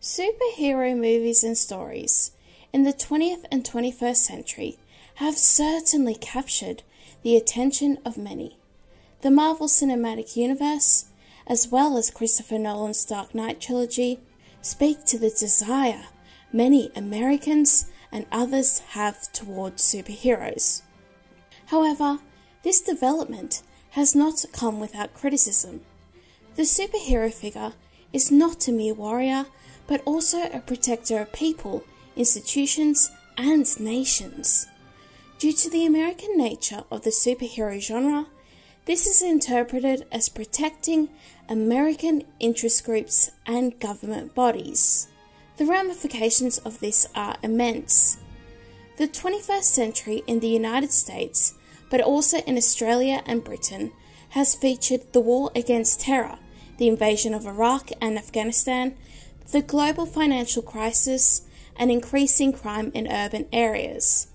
Superhero movies and stories in the 20th and 21st century have certainly captured the attention of many. The Marvel Cinematic Universe, as well as Christopher Nolan's Dark Knight trilogy, speak to the desire many Americans and others have towards superheroes. However, this development has not come without criticism. The superhero figure is not a mere warrior, but also a protector of people, institutions, and nations. Due to the American nature of the superhero genre, this is interpreted as protecting American interest groups and government bodies. The ramifications of this are immense. The 21st century in the United States, but also in Australia and Britain, has featured the war against terror, the invasion of Iraq and Afghanistan, the global financial crisis, and increasing crime in urban areas.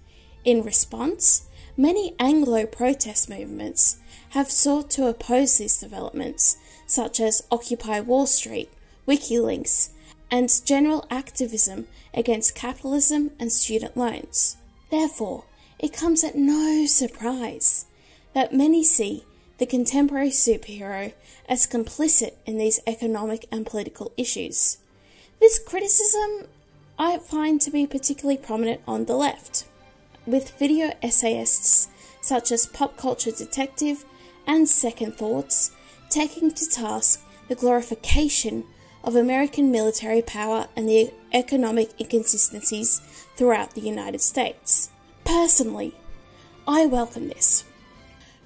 In response, many Anglo protest movements have sought to oppose these developments, such as Occupy Wall Street, WikiLeaks, and general activism against capitalism and student loans. Therefore, it comes at no surprise that many see the contemporary superhero as complicit in these economic and political issues. This criticism I find to be particularly prominent on the left, with video essayists such as Pop Culture Detective and Second Thoughts taking to task the glorification of American military power and the economic inconsistencies throughout the United States. Personally, I welcome this.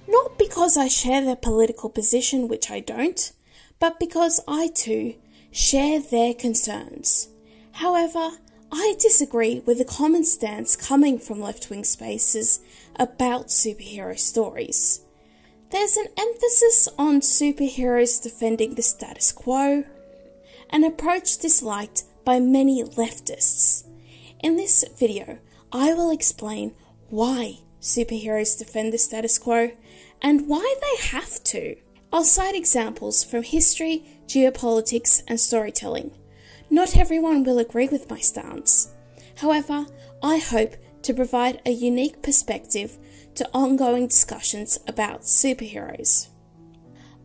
Not because I share their political position, which I don't, but because I too share their concerns. However, I disagree with the common stance coming from left wing spaces about superhero stories. There's an emphasis on superheroes defending the status quo, an approach disliked by many leftists. In this video, I will explain why superheroes defend the status quo and why they have to. I'll cite examples from history, geopolitics, and storytelling. Not everyone will agree with my stance. However, I hope to provide a unique perspective to ongoing discussions about superheroes.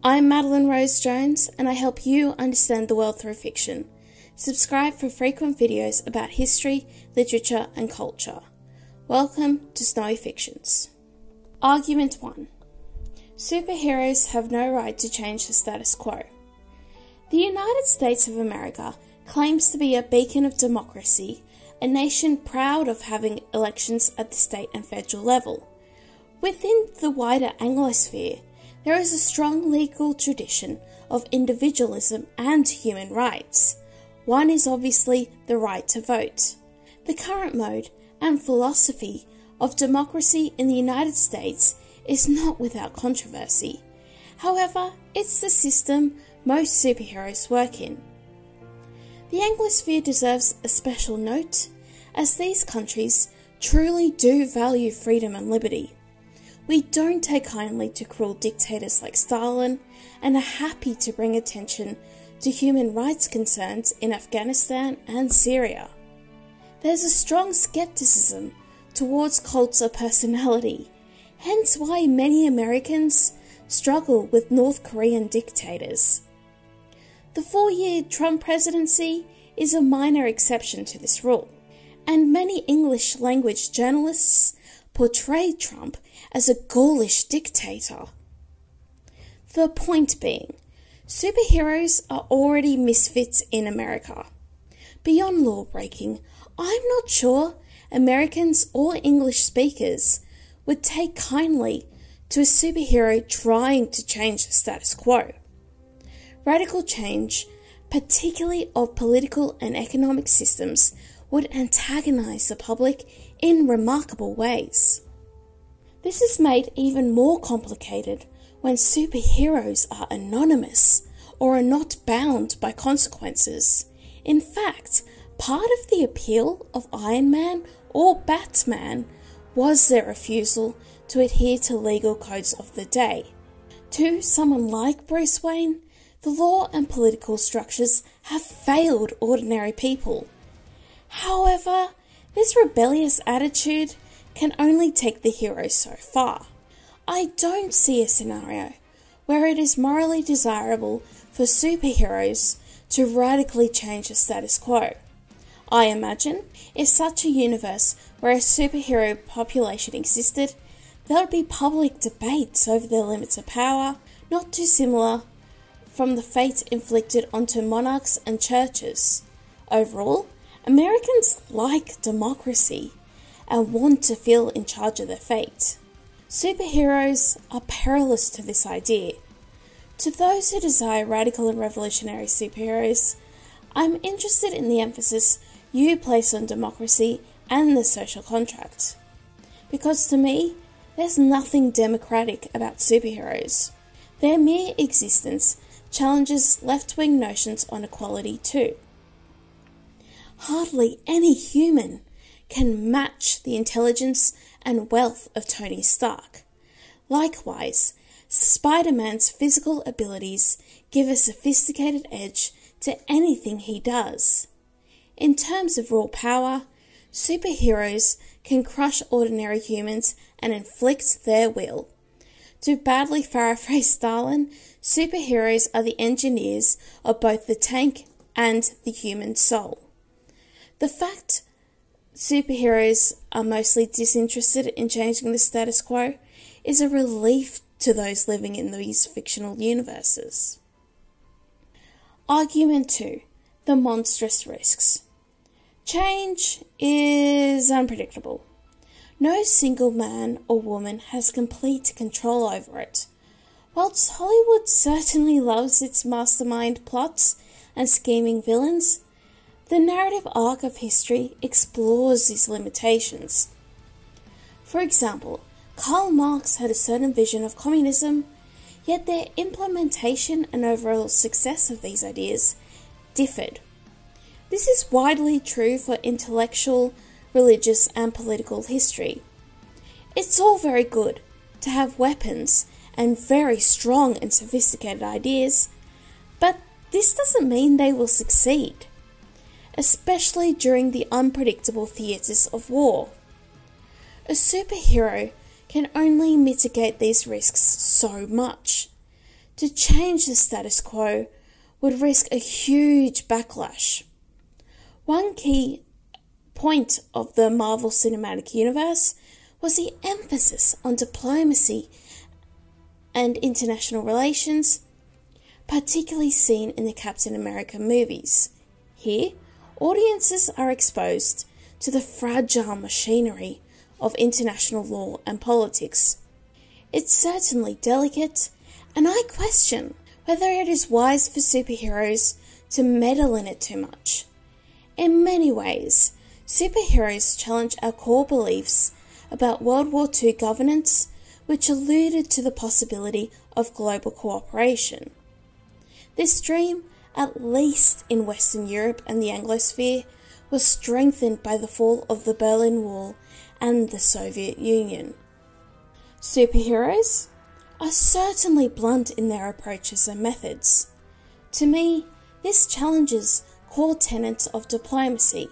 I'm Madeleine Rose Jones, and I help you understand the world through fiction. Subscribe for frequent videos about history, literature, and culture. Welcome to Snowy Fictions. Argument 1 Superheroes have no right to change the status quo. The United States of America claims to be a beacon of democracy, a nation proud of having elections at the state and federal level. Within the wider Anglosphere, there is a strong legal tradition of individualism and human rights. One is obviously the right to vote. The current mode and philosophy of democracy in the United States is not without controversy. However, it's the system most superheroes work in. The Anglosphere deserves a special note, as these countries truly do value freedom and liberty. We don't take kindly to cruel dictators like Stalin and are happy to bring attention to human rights concerns in Afghanistan and Syria. There's a strong skepticism towards cults of personality, hence why many Americans struggle with North Korean dictators. The four year Trump presidency is a minor exception to this rule, and many English language journalists portray Trump as a ghoulish dictator. The point being, superheroes are already misfits in America. Beyond law breaking, I'm not sure Americans or English speakers would take kindly to a superhero trying to change the status quo. Radical change, particularly of political and economic systems, would antagonize the public in remarkable ways. This is made even more complicated when superheroes are anonymous or are not bound by consequences. In fact, Part of the appeal of Iron Man or Batman was their refusal to adhere to legal codes of the day. To someone like Bruce Wayne, the law and political structures have failed ordinary people. However, this rebellious attitude can only take the hero so far. I don't see a scenario where it is morally desirable for superheroes to radically change the status quo. I imagine if such a universe where a superhero population existed, there would be public debates over the limits of power, not too similar from the fate inflicted onto monarchs and churches. Overall, Americans like democracy and want to feel in charge of their fate. Superheroes are perilous to this idea. To those who desire radical and revolutionary superheroes, I'm interested in the emphasis you place on democracy and the social contract. Because to me, there's nothing democratic about superheroes. Their mere existence challenges left wing notions on equality, too. Hardly any human can match the intelligence and wealth of Tony Stark. Likewise, Spider Man's physical abilities give a sophisticated edge to anything he does. In terms of raw power, superheroes can crush ordinary humans and inflict their will. To badly paraphrase Stalin, superheroes are the engineers of both the tank and the human soul. The fact superheroes are mostly disinterested in changing the status quo is a relief to those living in these fictional universes. Argument 2 The Monstrous Risks. Change is unpredictable. No single man or woman has complete control over it. Whilst Hollywood certainly loves its mastermind plots and scheming villains, the narrative arc of history explores these limitations. For example, Karl Marx had a certain vision of communism, yet their implementation and overall success of these ideas differed. This is widely true for intellectual, religious, and political history. It's all very good to have weapons and very strong and sophisticated ideas, but this doesn't mean they will succeed especially during the unpredictable theatres of war. A superhero can only mitigate these risks so much. To change the status quo would risk a huge backlash. One key point of the Marvel Cinematic Universe was the emphasis on diplomacy and international relations, particularly seen in the Captain America movies. Here, audiences are exposed to the fragile machinery of international law and politics. It's certainly delicate, and I question whether it is wise for superheroes to meddle in it too much. In many ways, superheroes challenge our core beliefs about World War II governance, which alluded to the possibility of global cooperation. This dream at least in Western Europe and the Anglosphere, was strengthened by the fall of the Berlin Wall and the Soviet Union. Superheroes are certainly blunt in their approaches and methods. To me, this challenges core tenets of diplomacy.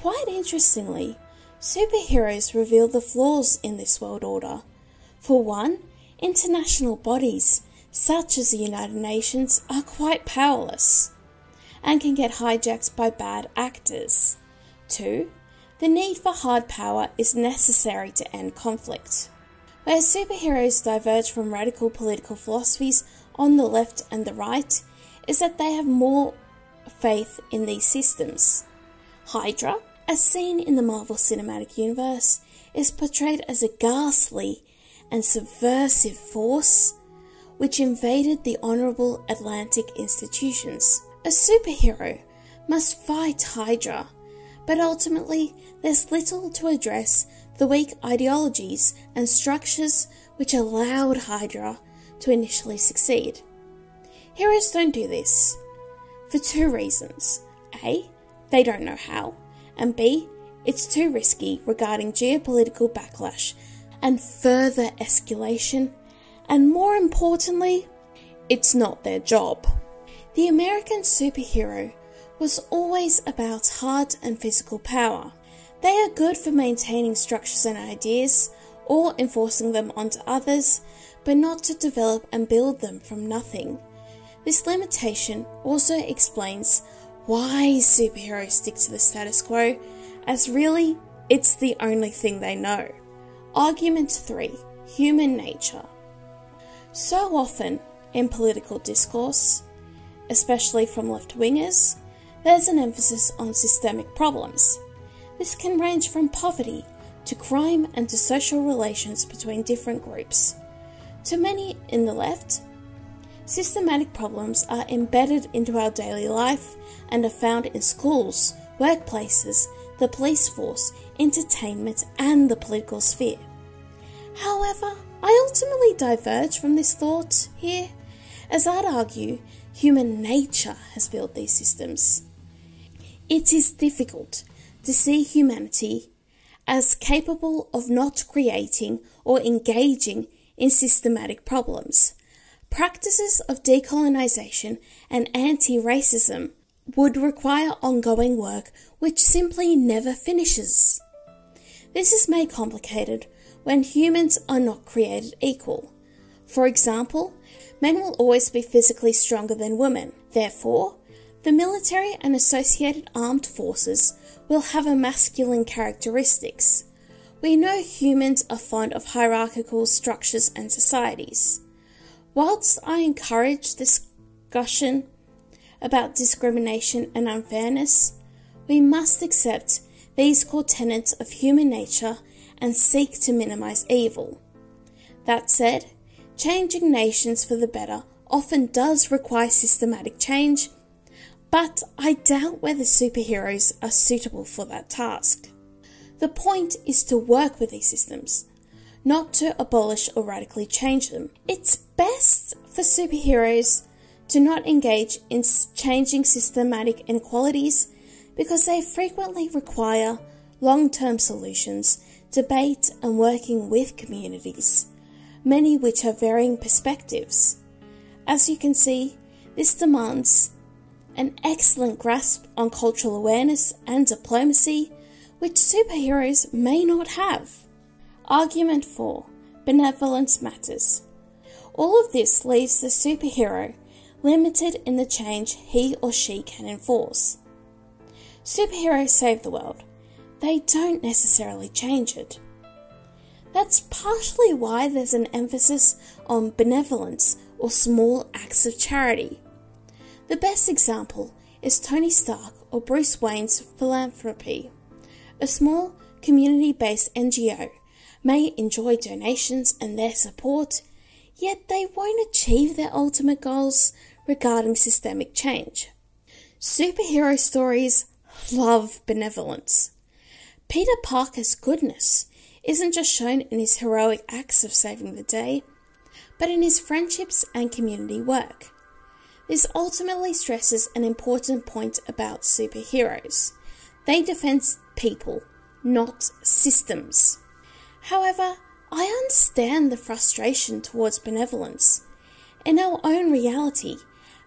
Quite interestingly, superheroes reveal the flaws in this world order. For one, international bodies such as the United Nations, are quite powerless and can get hijacked by bad actors. 2. The need for hard power is necessary to end conflict. Where superheroes diverge from radical political philosophies on the left and the right is that they have more faith in these systems. Hydra, as seen in the Marvel Cinematic Universe, is portrayed as a ghastly and subversive force which invaded the honourable Atlantic institutions. A superhero must fight Hydra, but ultimately there's little to address the weak ideologies and structures which allowed Hydra to initially succeed. Heroes don't do this for two reasons. A, they don't know how, and B, it's too risky regarding geopolitical backlash and further escalation and more importantly, it's not their job. The American superhero was always about heart and physical power. They are good for maintaining structures and ideas or enforcing them onto others, but not to develop and build them from nothing. This limitation also explains why superheroes stick to the status quo, as really it's the only thing they know. Argument 3 Human Nature. So often in political discourse, especially from left wingers, there's an emphasis on systemic problems. This can range from poverty to crime and to social relations between different groups. To many in the left, systematic problems are embedded into our daily life and are found in schools, workplaces, the police force, entertainment, and the political sphere. However, I ultimately diverge from this thought here, as I'd argue human nature has built these systems. It is difficult to see humanity as capable of not creating or engaging in systematic problems. Practices of decolonization and anti racism would require ongoing work which simply never finishes. This is made complicated when humans are not created equal. For example, men will always be physically stronger than women. Therefore, the military and associated armed forces will have a masculine characteristics. We know humans are fond of hierarchical structures and societies. Whilst I encourage discussion about discrimination and unfairness, we must accept these core tenets of human nature and seek to minimize evil. That said, changing nations for the better often does require systematic change, but I doubt whether superheroes are suitable for that task. The point is to work with these systems, not to abolish or radically change them. It's best for superheroes to not engage in changing systematic inequalities because they frequently require long term solutions, debate, and working with communities, many which have varying perspectives. As you can see, this demands an excellent grasp on cultural awareness and diplomacy, which superheroes may not have. Argument 4 Benevolence Matters. All of this leaves the superhero limited in the change he or she can enforce. Superheroes save the world, they don't necessarily change it. That's partially why there's an emphasis on benevolence or small acts of charity. The best example is Tony Stark or Bruce Wayne's philanthropy. A small community based NGO may enjoy donations and their support, yet they won't achieve their ultimate goals regarding systemic change. Superhero stories love benevolence. Peter Parker's goodness isn't just shown in his heroic acts of saving the day, but in his friendships and community work. This ultimately stresses an important point about superheroes. They defend people, not systems. However, I understand the frustration towards benevolence. In our own reality,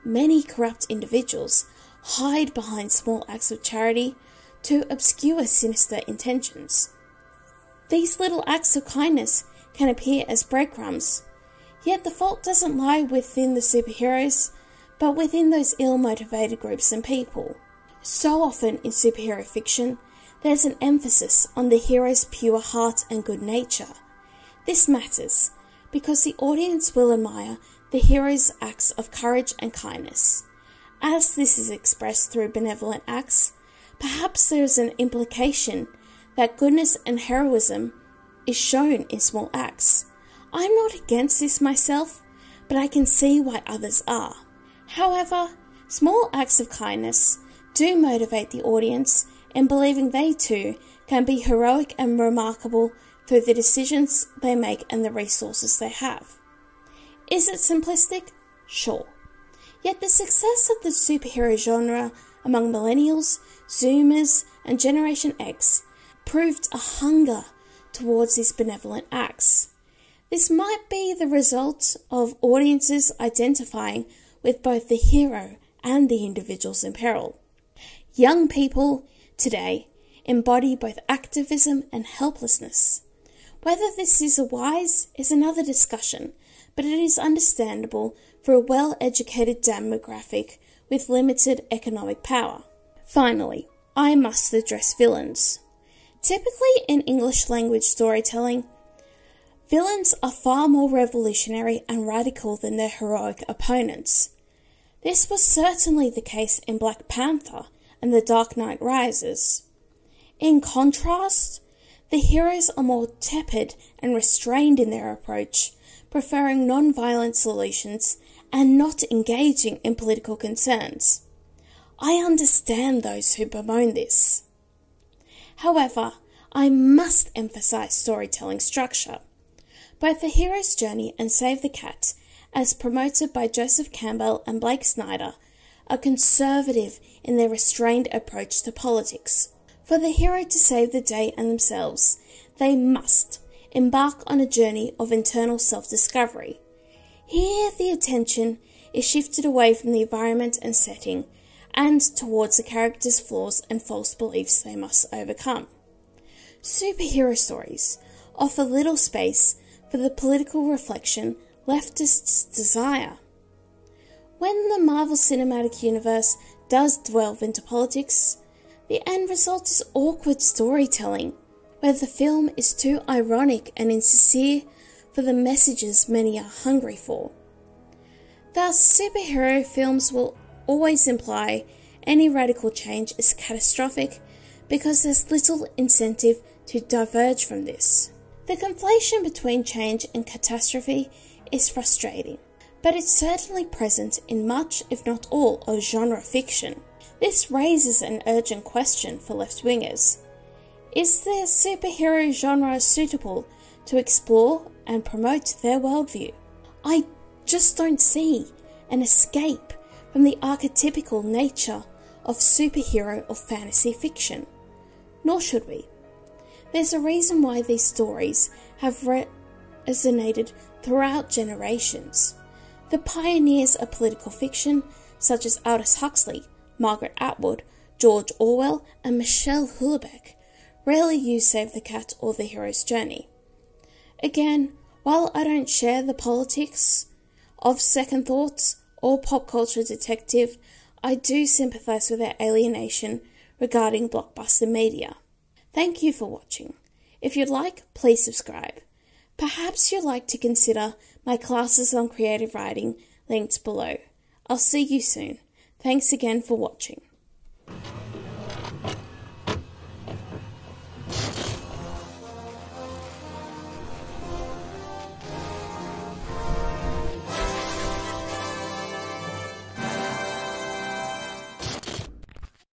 many corrupt individuals hide behind small acts of charity to obscure sinister intentions. These little acts of kindness can appear as breadcrumbs, yet the fault doesn't lie within the superheroes, but within those ill motivated groups and people. So often in superhero fiction, there's an emphasis on the hero's pure heart and good nature. This matters because the audience will admire the hero's acts of courage and kindness. As this is expressed through benevolent acts, perhaps there is an implication that goodness and heroism is shown in small acts. I'm not against this myself, but I can see why others are. However, small acts of kindness do motivate the audience in believing they too can be heroic and remarkable through the decisions they make and the resources they have. Is it simplistic? Sure. Yet the success of the superhero genre among millennials, Zoomers, and Generation X proved a hunger towards these benevolent acts. This might be the result of audiences identifying with both the hero and the individuals in peril. Young people today embody both activism and helplessness. Whether this is a wise is another discussion, but it is understandable for a well educated demographic with limited economic power. Finally, I must address villains. Typically, in English language storytelling, villains are far more revolutionary and radical than their heroic opponents. This was certainly the case in Black Panther and The Dark Knight Rises. In contrast, the heroes are more tepid and restrained in their approach, preferring non violent solutions and not engaging in political concerns. I understand those who bemoan this. However, I must emphasize storytelling structure. Both The Hero's Journey and Save the Cat, as promoted by Joseph Campbell and Blake Snyder, are conservative in their restrained approach to politics. For the hero to save the day and themselves, they must embark on a journey of internal self discovery. Here, the attention is shifted away from the environment and setting and towards the character's flaws and false beliefs they must overcome. Superhero stories offer little space for the political reflection leftists desire. When the Marvel Cinematic Universe does delve into politics, the end result is awkward storytelling, where the film is too ironic and insincere for the messages many are hungry for. Thus, superhero films will always imply any radical change is catastrophic because there's little incentive to diverge from this. The conflation between change and catastrophe is frustrating, but it's certainly present in much, if not all, of genre fiction. This raises an urgent question for left wingers. Is the superhero genre suitable to explore and promote their worldview? I just don't see an escape from the archetypical nature of superhero or fantasy fiction. Nor should we. There's a reason why these stories have resonated throughout generations. The pioneers of political fiction, such as Aldous Huxley, Margaret Atwood, George Orwell, and Michel Houellebecq, rarely use Save the Cat or The Hero's Journey. Again, while I don't share the politics of Second Thoughts or pop culture detective, I do sympathise with their alienation regarding blockbuster media. Thank you for watching. If you'd like, please subscribe. Perhaps you'd like to consider my classes on creative writing linked below. I'll see you soon. Thanks again for watching.